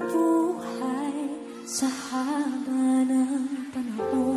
buhay sa haba ng panahon.